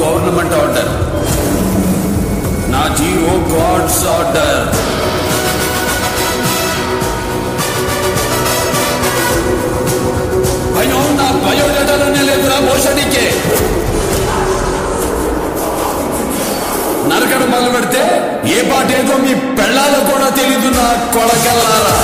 Government order. నా GO God's order. భయం నా బయోడేటాలోనే లేదురా మోషనికే నరకడం మొదలు పెడితే ఏ పాట ఏదో మీ పెళ్ళాలో కూడా తెలియదు నా కొడకల్లారా